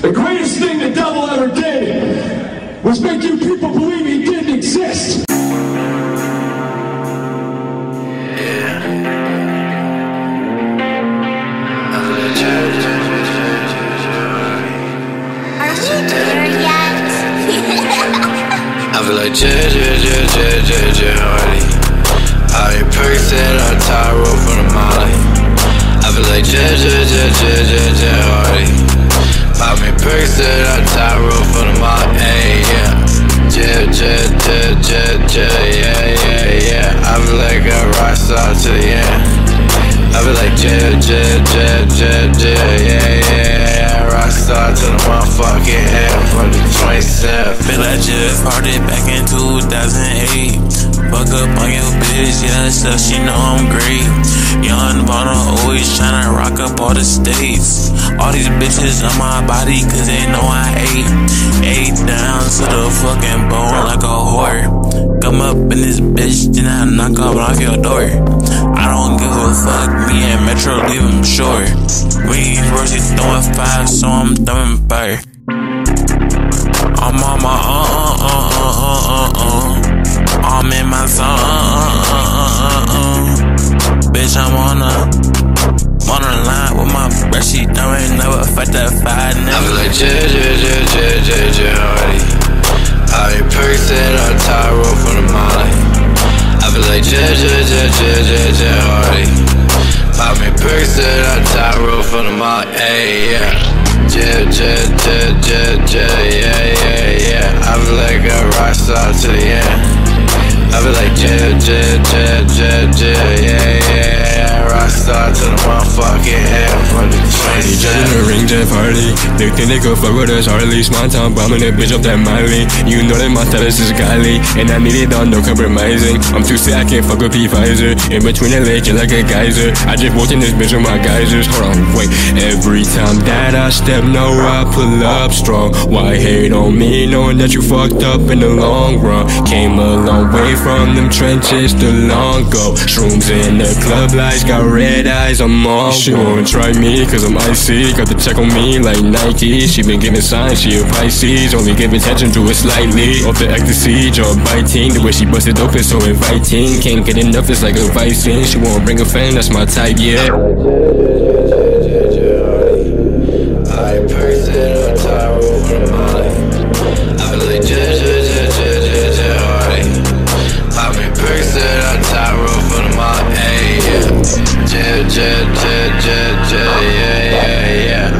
The greatest thing the devil ever did was make you people believe he didn't exist. I feel like J J J J J J Hardy. I be perks in a tie rope from the molly. I feel like J J J J J J. Pop me in a tie rope from the. Hey, yeah. J J J J J yeah yeah yeah. I feel like a rock star to the end. I feel like J J J J J yeah yeah. Rockstar to the motherfucking end 27th. Feel like Jeff Hardy back in 2008. Fuck up on your bitch, yeah, so she know I'm great. Young Vonno always tryna rock up all the states. All these bitches on my body, cause they know I ate. Ate down to the fucking bone like a whore. Come up in this bitch, then I knock off off your door. I don't give a fuck, me and Metro leave him short. We Rosie throwing five, so I'm throwing fire. With. She don't never fight that fight. I feel like J J J J J J Hardy. I be perks tie rope from the molly. I feel like J J J J J J Hardy. Pop me perks tie rope from the molly. Hey yeah. J J J J J yeah yeah yeah. I feel like a rock star to the end. I feel like J J J J J yeah yeah. Rock star to the motherfucking end the 27th. Judging the ring, Jeff Hardy. They think they could fuck with us hardly. Small town bombing that bitch up that Miley. You know that my status is godly, and I need it all, no compromising. I'm too sick, I can't fuck with P Pfizer. In between the legs, like a geyser. I just walked in this bitch with my geysers. Hold on, wait. Every time that I step, no, I pull up strong. Why hate on me, knowing that you fucked up in the long run? Came a long way from them trenches to long go. Shrooms in the club lights, got red eyes, I'm on. She won't try me, cause I'm icy. Got the check on me like Nike. She been giving signs, she a Pisces. Only give attention to it slightly. Off the ecstasy, jaw biting. The way she busted open, so inviting. Can't get enough, it's like a vicing. She won't bring a fan, that's my type, yeah. I perks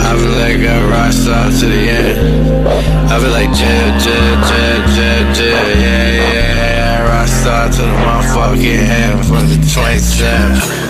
I feel like a rock star to the end. I feel like yeah, yeah, yeah, yeah, yeah, yeah, yeah, yeah. Rock star to the motherfucking end from the 27.